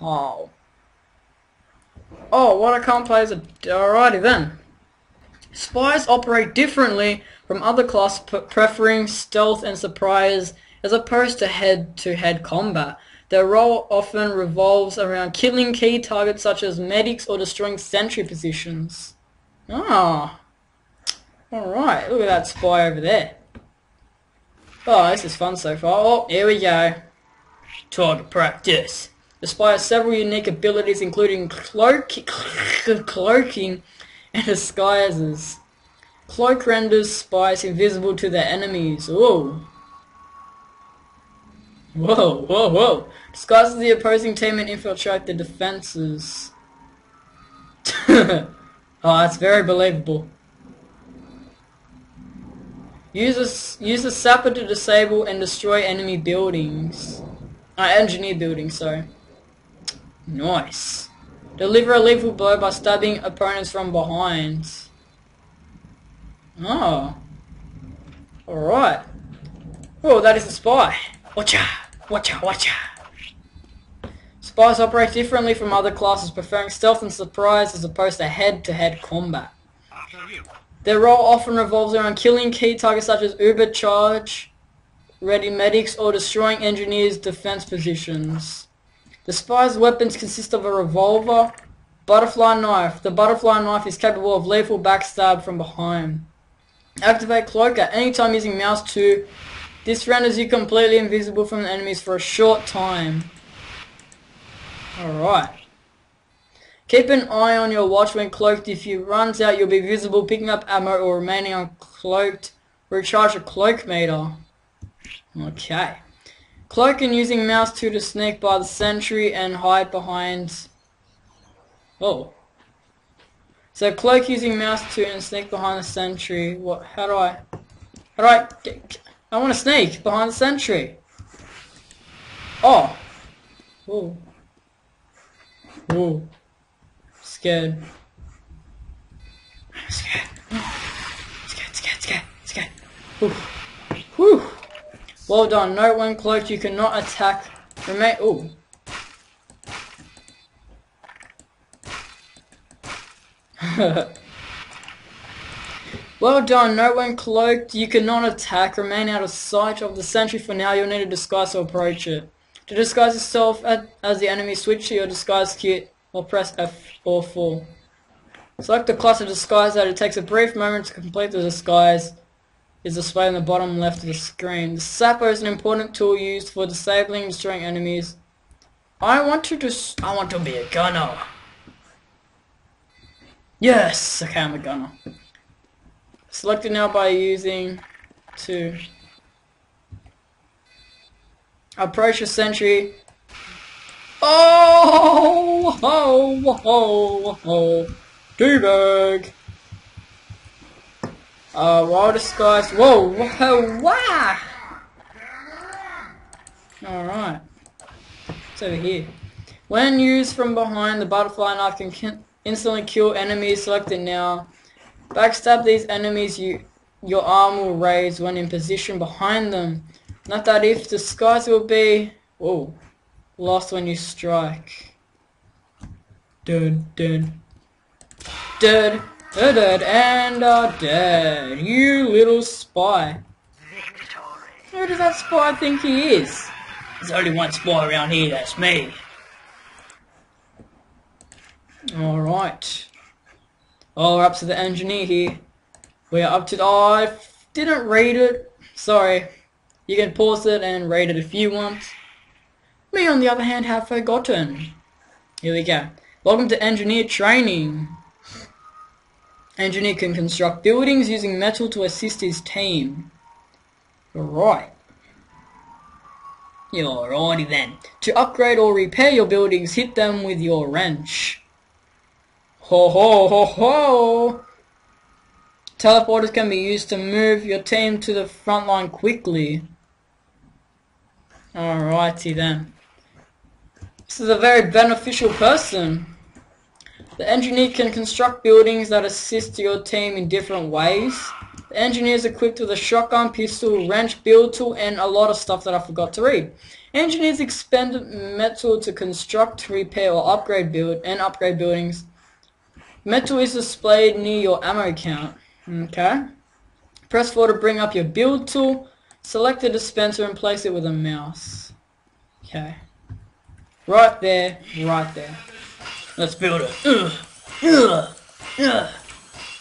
Oh. Oh, what I can't play is a... Alrighty then. Spies operate differently from other classes preferring stealth and surprise as opposed to head-to-head -head combat. Their role often revolves around killing key targets such as medics or destroying sentry positions. Ah. Alright, look at that spy over there. Oh, this is fun so far. Oh, here we go. Target practice. Spy several unique abilities including cloak cloaking and disguises. Cloak renders spies invisible to their enemies. Whoa. Whoa, whoa, whoa. Disguises the opposing team and infiltrate the defenses. oh, that's very believable. Use a, use a sapper to disable and destroy enemy buildings. Uh, engineer buildings, sorry. Nice. Deliver a lethal blow by stabbing opponents from behind. Oh. Alright. Oh, that is a spy. Watcha! Watcha! Watcha! Spies operate differently from other classes, preferring stealth and surprise as opposed to head-to-head -head combat. Their role often revolves around killing key targets such as Uber charge, ready medics, or destroying engineers' defense positions. The spy's weapons consist of a revolver, butterfly knife. The butterfly knife is capable of lethal backstab from behind. Activate cloak at any time using mouse 2. This renders you completely invisible from the enemies for a short time. Alright. Keep an eye on your watch when cloaked. If you runs out, you'll be visible picking up ammo or remaining uncloaked. Recharge a cloak meter. Okay. Cloak and using mouse 2 to sneak by the sentry and hide behind... Oh. So cloak using mouse 2 and sneak behind the sentry. What? How do I... How do I... Get, I want to sneak behind the sentry. Oh. Ooh. Ooh. Scared. I'm scared. Scared, scared, scared, scared. Whew. Well done. No when cloaked you cannot attack. Remain. Ooh. well done. Note when cloaked you cannot attack. Remain out of sight of the sentry for now. You'll need a disguise to approach it. To disguise yourself as the enemy, switch to your disguise kit or press F or 4. Select the class of disguise that it takes a brief moment to complete the disguise is displayed on the bottom left of the screen. The sapper is an important tool used for disabling and destroying enemies. I want to dis I want to be a gunner. Yes! Okay, I'm a gunner. Select it now by using to approach a sentry Oh, ho, ho, ho, D-bag. Uh, wild disguise. Whoa, whoa, wow. Alright. It's over here. When used from behind, the butterfly knife can instantly kill enemies. selected now. Backstab these enemies, you your arm will raise when in position behind them. Not that if disguise will be... Whoa. Lost when you strike. Dun dun. Dead. Dead and are dead. You little spy. Victory. Who does that spy think he is? There's only one spy around here, that's me. Alright. Oh, we're up to the engineer here. We're up to... Oh, I didn't read it. Sorry. You can pause it and read it if you want. Me, on the other hand, have forgotten. Here we go. Welcome to engineer training. Engineer can construct buildings using metal to assist his team. Right. Alrighty then. To upgrade or repair your buildings, hit them with your wrench. Ho ho ho ho! Teleporters can be used to move your team to the front line quickly. Alrighty then. This is a very beneficial person. The engineer can construct buildings that assist your team in different ways. The engineer is equipped with a shotgun, pistol, wrench, build tool, and a lot of stuff that I forgot to read. Engineers expend metal to construct, repair, or upgrade build and upgrade buildings. Metal is displayed near your ammo count. Okay. Press 4 to bring up your build tool. Select the dispenser and place it with a mouse. Okay. Right there, right there. Let's build it. Ugh. Ugh.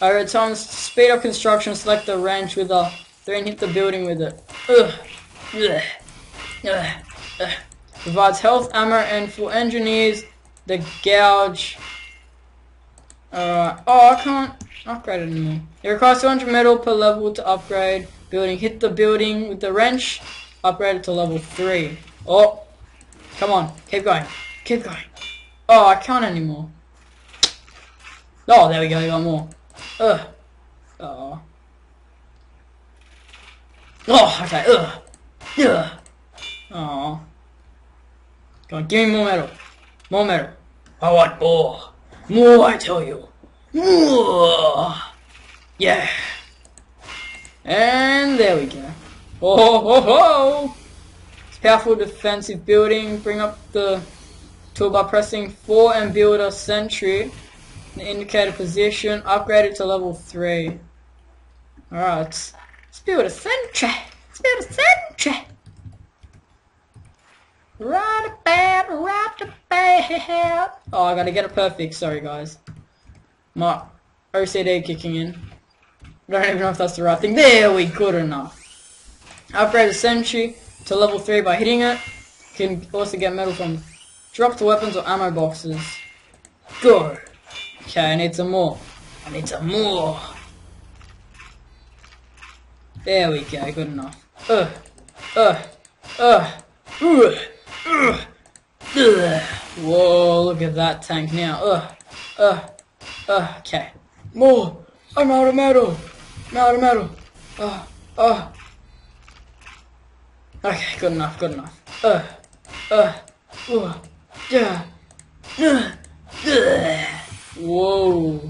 Ugh. Speed up construction. Select the wrench with a then hit the building with it. Ugh. Ugh. Ugh. Provides health, ammo, and for engineers, the gouge. Alright. Oh, I can't upgrade it anymore. It requires 200 metal per level to upgrade building. Hit the building with the wrench. Upgrade it to level 3. Oh. Come on. Keep going. Keep going. Oh, I can't anymore. Oh, there we go. got more. Ugh. Oh. Oh, okay. Ugh. Ugh. Oh. Come on, give me more metal. More metal. I want more. More, I tell you. More. Yeah. And there we go. Oh, ho, ho. Powerful defensive building. Bring up the tool by pressing 4 and build a sentry. The indicated position. Upgrade it to level 3. Alright. Let's build a sentry. Let's build a sentry. Right about, right about. Oh, I gotta get it perfect. Sorry, guys. My OCD kicking in. I don't even know if that's the right thing. There we good enough. Upgrade the sentry to level 3 by hitting it. Can also get metal from dropped weapons or ammo boxes. Good. Okay, I need some more. I need some more. There we go, good enough. Ugh. Ugh. Ugh. Ugh. Ugh. Ugh. Whoa, look at that tank now. Ugh. Ugh. Ugh. Okay. More. I'm out of metal. I'm out of metal. Ugh. Ugh. Okay, good enough, good enough. Ugh. Ugh. Ugh. Whoa.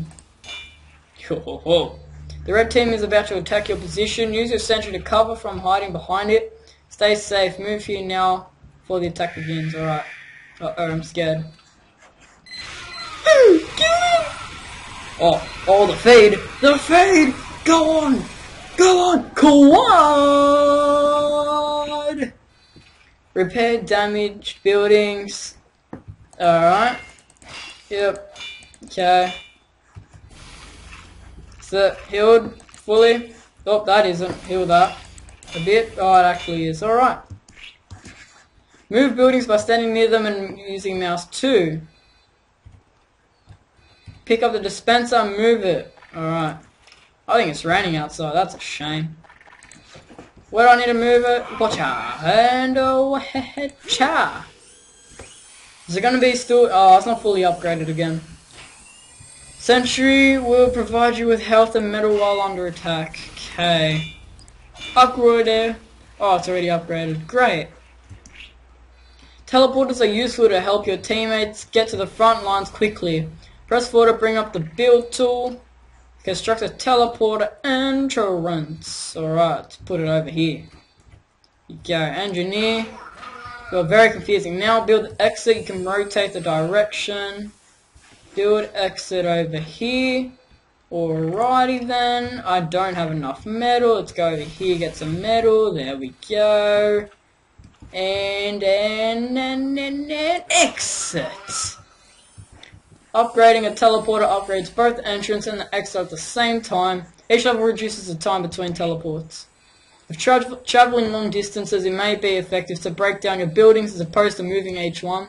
The red team is about to attack your position. Use your sentry to cover from hiding behind it. Stay safe. Move here now before the attack begins. Alright. Uh oh, I'm scared. oh, oh, the fade. The fade! Go on! Go on! Quad! Repair damaged buildings. Alright. Yep. Okay. Is it healed fully? Oh, that isn't. Heal that. A bit. Oh, it actually is. Alright. Move buildings by standing near them and using mouse 2. Pick up the dispenser and move it. Alright. I think it's raining outside. That's a shame. Where do I need to move it? Watcha. And oh, cha. Is it to be still... Oh, it's not fully upgraded again. Sentry will provide you with health and metal while under attack. Okay. Upgrade. Oh, it's already upgraded. Great. Teleporters are useful to help your teammates get to the front lines quickly. Press 4 to bring up the build tool. Construct a teleporter entrance. Alright, put it over here. You go, engineer. You're very confusing. Now build exit, you can rotate the direction build exit over here. Alrighty then, I don't have enough metal, let's go over here, get some metal, there we go. And, and, and, and, and exit. Upgrading a teleporter upgrades both the entrance and the exit at the same time. Each level reduces the time between teleports. If tra traveling long distances, it may be effective to break down your buildings as opposed to moving each one.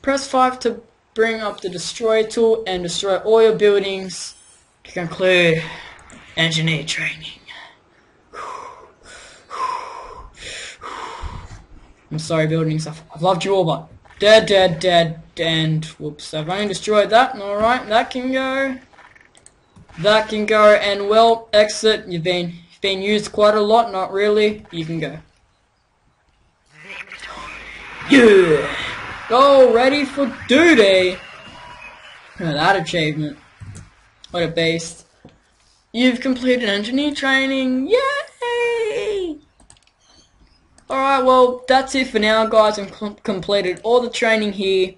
Press 5 to bring up the destroy tool and destroy all your buildings to conclude engineer training. I'm sorry buildings, I've, I've loved you all but dead, dead, dead, and whoops, I've only destroyed that, alright, that can go. That can go, and well, exit, you've been, been used quite a lot, not really. You can go. Yeah! Go ready for duty! Now that achievement. What a beast. You've completed engineer training. Yay! Alright, well, that's it for now, guys. I've completed all the training here.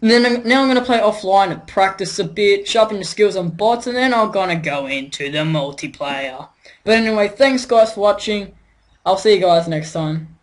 And then I'm, now I'm going to play offline and practice a bit, sharpen the skills on bots, and then I'm going to go into the multiplayer. But anyway, thanks guys for watching. I'll see you guys next time.